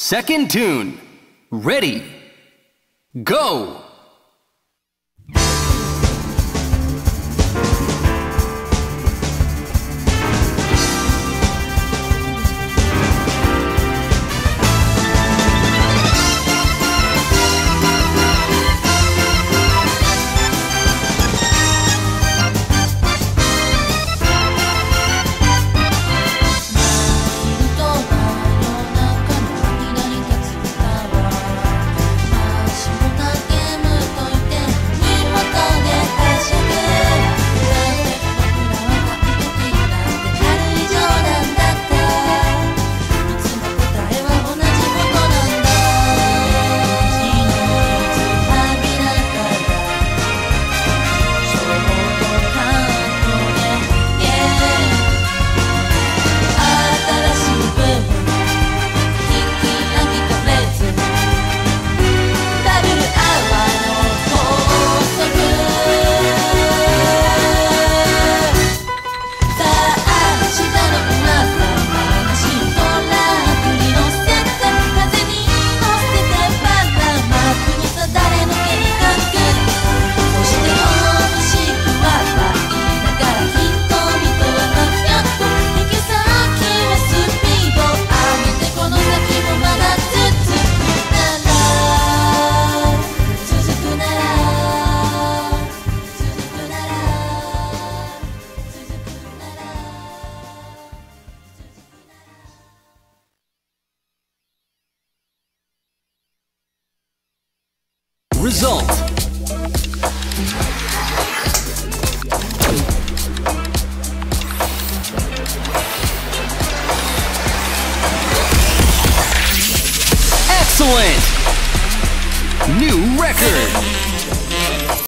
Second tune. Ready. Go. Result. Excellent! New record!